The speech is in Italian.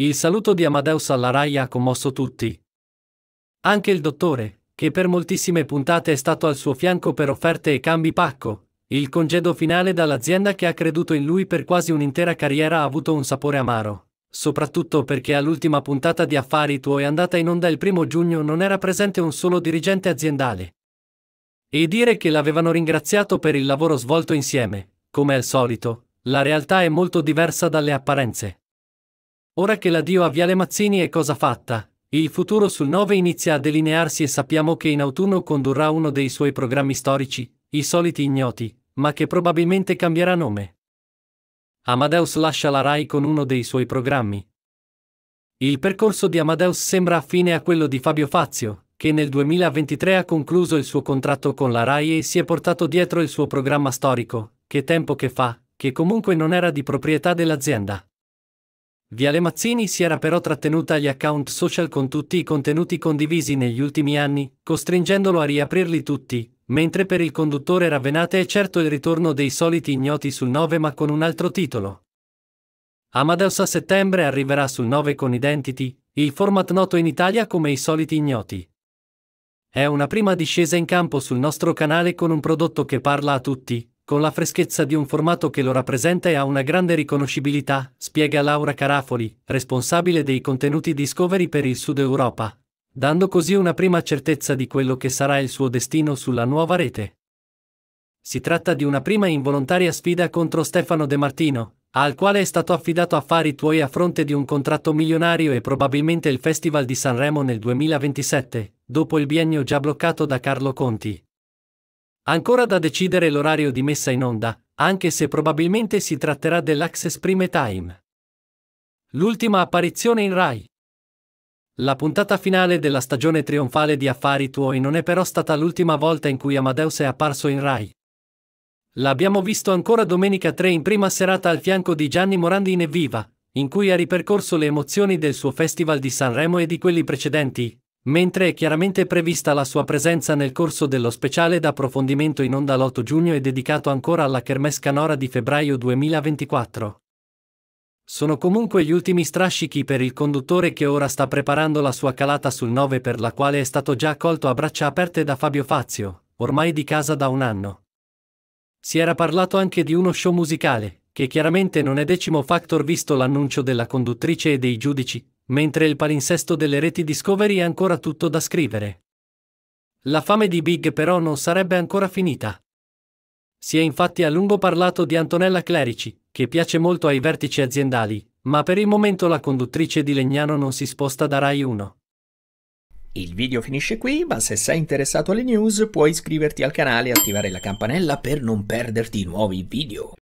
Il saluto di Amadeus alla Rai ha commosso tutti. Anche il dottore, che per moltissime puntate è stato al suo fianco per offerte e cambi pacco, il congedo finale dall'azienda che ha creduto in lui per quasi un'intera carriera ha avuto un sapore amaro, soprattutto perché all'ultima puntata di Affari tuoi andata in onda il primo giugno non era presente un solo dirigente aziendale. E dire che l'avevano ringraziato per il lavoro svolto insieme, come al solito, la realtà è molto diversa dalle apparenze. Ora che l'addio a Viale Mazzini è cosa fatta, il futuro sul 9 inizia a delinearsi e sappiamo che in autunno condurrà uno dei suoi programmi storici, i soliti ignoti, ma che probabilmente cambierà nome. Amadeus lascia la RAI con uno dei suoi programmi. Il percorso di Amadeus sembra affine a quello di Fabio Fazio, che nel 2023 ha concluso il suo contratto con la RAI e si è portato dietro il suo programma storico, che tempo che fa, che comunque non era di proprietà dell'azienda. Viale Mazzini si era però trattenuta agli account social con tutti i contenuti condivisi negli ultimi anni, costringendolo a riaprirli tutti, mentre per il conduttore Ravenate è certo il ritorno dei soliti ignoti sul 9 ma con un altro titolo. Amadeus a settembre arriverà sul 9 con Identity, il format noto in Italia come i soliti ignoti. È una prima discesa in campo sul nostro canale con un prodotto che parla a tutti, con la freschezza di un formato che lo rappresenta e ha una grande riconoscibilità, spiega Laura Carafoli, responsabile dei contenuti Discovery per il Sud Europa, dando così una prima certezza di quello che sarà il suo destino sulla nuova rete. Si tratta di una prima involontaria sfida contro Stefano De Martino, al quale è stato affidato affari tuoi a fronte di un contratto milionario e probabilmente il Festival di Sanremo nel 2027, dopo il biennio già bloccato da Carlo Conti. Ancora da decidere l'orario di messa in onda, anche se probabilmente si tratterà dell'Access Prime Time. L'ultima apparizione in Rai. La puntata finale della stagione trionfale di Affari Tuoi non è però stata l'ultima volta in cui Amadeus è apparso in Rai. L'abbiamo visto ancora domenica 3 in prima serata al fianco di Gianni Morandi in Evviva, in cui ha ripercorso le emozioni del suo festival di Sanremo e di quelli precedenti, mentre è chiaramente prevista la sua presenza nel corso dello speciale d'approfondimento in onda l'8 giugno e dedicato ancora alla Kermesse Canora di febbraio 2024. Sono comunque gli ultimi strascichi per il conduttore che ora sta preparando la sua calata sul 9 per la quale è stato già accolto a braccia aperte da Fabio Fazio, ormai di casa da un anno. Si era parlato anche di uno show musicale, che chiaramente non è decimo factor visto l'annuncio della conduttrice e dei giudici, mentre il palinsesto delle reti Discovery è ancora tutto da scrivere. La fame di Big però non sarebbe ancora finita. Si è infatti a lungo parlato di Antonella Clerici, che piace molto ai vertici aziendali, ma per il momento la conduttrice di Legnano non si sposta da Rai 1. Il video finisce qui, ma se sei interessato alle news puoi iscriverti al canale e attivare la campanella per non perderti nuovi video.